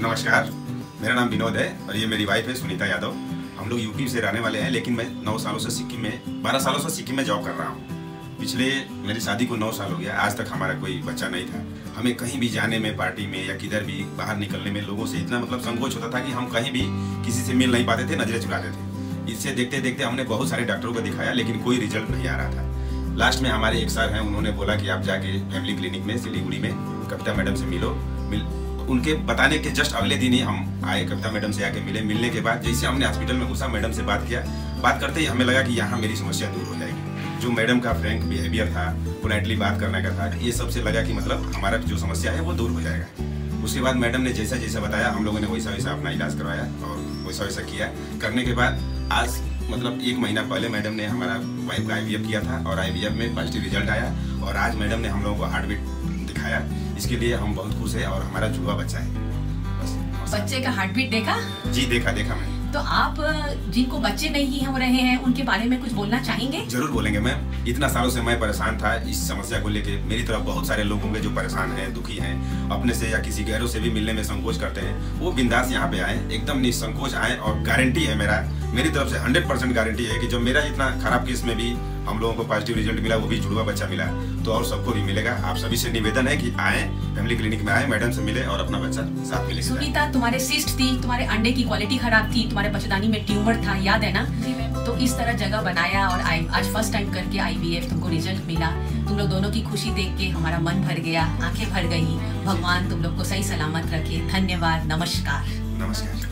नमस्कार, मेरा नाम विनोद है और ये मेरी वाइफ है सुनीता यादव। हम लोग यूपी से रहने वाले हैं, लेकिन मैं नौ सालों से सिक्किम में, बारह सालों से सिक्किम में जॉब कर रहा हूँ। पिछले मेरी शादी को नौ साल हो गया, आज तक हमारा कोई बच्चा नहीं था। हमें कहीं भी जाने में पार्टी में या किधर भी बाहर निकलने में लोगों से इतना मतलब संकोच होता था कि हम कहीं भी किसी से मिल नहीं पाते थे, नज़रें चुराते थे। इससे देखते देखते हमने बहुत सारे डॉक्टरों को दिखाया, लेकिन कोई रिज़ल्ट नहीं आ रहा था। लास्ट में हमारे एक सर हैं, उन्होंने बोला कि आप जाके फैमिली क्लिनिक में, सिलीगुड़ी में, कविता मैडम से मिलो, मिल उनके बताने के जस्ट अगले दिन ही हम आए कविता मैडम से आके मिले। मिलने के बाद जैसे हमने हॉस्पिटल में घुसा, मैडम से बात किया। बात करते ही हमें लगा कि यहाँ मेरी समस्या दूर हो जाएगी। जो मैडम का फ्रैंक बिहेवियर था पोलाइटली बात करने का था, ये सबसे लगा कि मतलब हमारा जो समस्या है वो दूर हो जाएगा। उसके बाद मैडम ने जैसा जैसा बताया, हम लोगों ने वैसा वैसा अपना इलाज करवाया और वैसा वैसा किया। करने के बाद आज मतलब एक महीना पहले मैडम ने हमारा वाइफ का आईवीएफ किया था और आईवीएफ में पॉजिटिव रिज़ल्ट आया और आज मैडम ने हम लोगों को हार्ट बीट दिखाया। इसके लिए हम बहुत खुश हैं और हमारा जुड़वा बच्चा है। बच्चे का हार्ट बीट देखा? जी देखा देखा मैंने। तो आप जिनको बच्चे नहीं हो रहे हैं उनके बारे में कुछ बोलना चाहेंगे? ज़रूर बोलेंगे मैम। इतना सालों से मैं परेशान था इस समस्या को लेके। मेरी तरफ़ बहुत सारे लोग होंगे जो परेशान हैं दुखी हैं। अपने से या किसी गैरों से भी मिलने में संकोच करते हैं। वो बिंदास यहाँ पे आए एकदम निसंकोच आए और गारंटी है मेरा। मेरी तरफ़ से हंड्रेड गारंटी है की जो मेरा इतना खराब केस में भी हम लोगों को पॉजिटिव रिज़ल्ट मिला वो भी जुड़वा बच्चा मिला। तो और सबको भी मिलेगा। आप सभी से निवेदन है कि आए फैमिली क्लिनिक में आए मैडम से मिले और अपना बच्चा साथ मिले सुनीता तुम्हारे सिस्ट थी तुम्हारे अंडे की क्वालिटी खराब थी तुम्हारे बच्चेदानी में ट्यूमर था याद है ना? तो इस तरह जगह बनाया और आई आज फ़र्स्ट टाइम करके आई तुमको रिज़ल्ट मिला। तुम लोग दोनों की खुशी देख के हमारा मन भर गया आँखें भर गई। भगवान तुम लोग को सही सलामत रखे। धन्यवाद नमस्कार। नमस्कार।